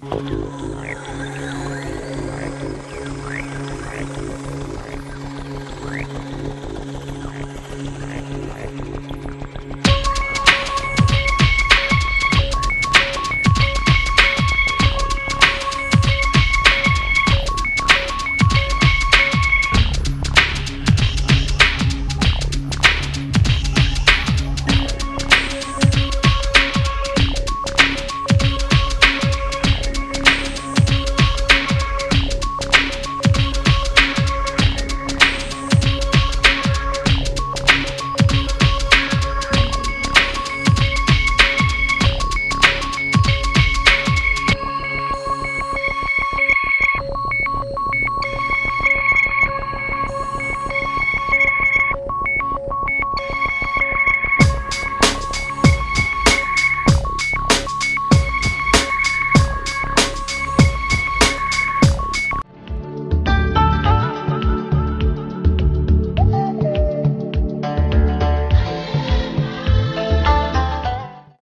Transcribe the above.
Mm-hmm.